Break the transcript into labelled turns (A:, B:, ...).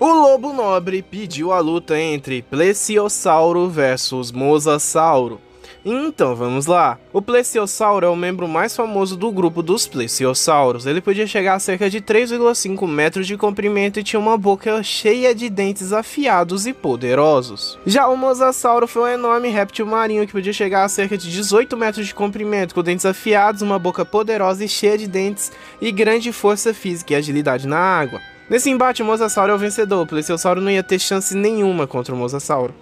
A: O lobo nobre pediu a luta entre Plesiosauro versus Mosasauro. Então vamos lá. O Plesiosauro é o membro mais famoso do grupo dos Plesiosauros. Ele podia chegar a cerca de 3,5 metros de comprimento e tinha uma boca cheia de dentes afiados e poderosos. Já o Mosasauro foi um enorme réptil marinho que podia chegar a cerca de 18 metros de comprimento, com dentes afiados, uma boca poderosa e cheia de dentes e grande força física e agilidade na água. Nesse embate, o Mosasauro é o vencedor, o Plesiosauro não ia ter chance nenhuma contra o Mosasauro.